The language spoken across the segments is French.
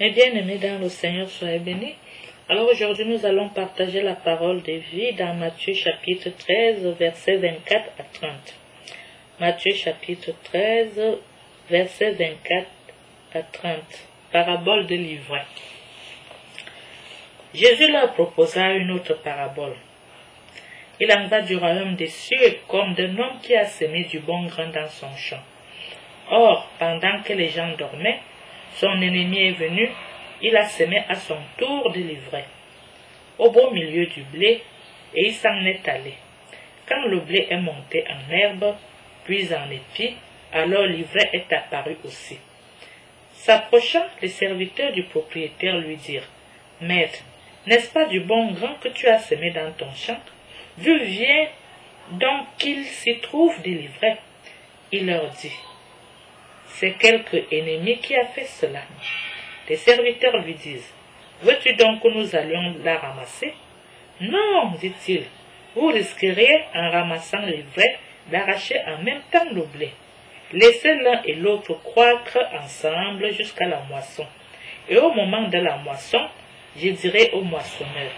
Mes bien-aimés dans le Seigneur, soyez bénis. Alors aujourd'hui, nous allons partager la parole de vie dans Matthieu chapitre 13, versets 24 à 30. Matthieu chapitre 13, versets 24 à 30. Parabole de l'ivraie. Jésus leur proposa une autre parabole. Il en va du royaume des cieux comme d'un homme qui a semé du bon grain dans son champ. Or, pendant que les gens dormaient, son ennemi est venu, il a semé à son tour de l'ivraie, au beau milieu du blé, et il s'en est allé. Quand le blé est monté en herbe, puis en épi, alors l'ivraie est apparue aussi. S'approchant, les serviteurs du propriétaire lui dirent, Maître, n'est-ce pas du bon grain que tu as semé dans ton champ? Vu vient donc qu'il s'y trouve des livrets. Il leur dit, c'est quelque ennemi qui a fait cela. Les serviteurs lui disent, veux-tu donc que nous allions la ramasser? Non, dit-il, vous risqueriez, en ramassant les vrais, d'arracher en même temps le blé. Laissez l'un et l'autre croître ensemble jusqu'à la moisson. Et au moment de la moisson, je dirai au moissonneur,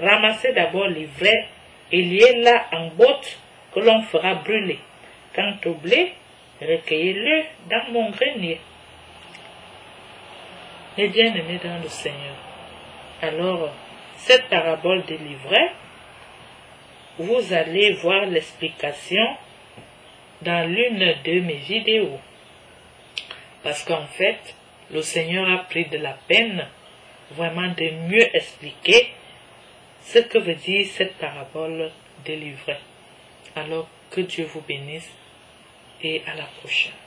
ramassez d'abord les vrais et liez-la en botte que l'on fera brûler. Quant au blé, recueillez-le dans mon grenier. Mes bien-aimés dans le Seigneur. Alors, cette parabole de l'ivraie, vous allez voir l'explication dans l'une de mes vidéos. Parce qu'en fait, le Seigneur a pris de la peine vraiment de mieux expliquer ce que veut dire cette parabole de l'ivraie. Alors que Dieu vous bénisse et à la prochaine.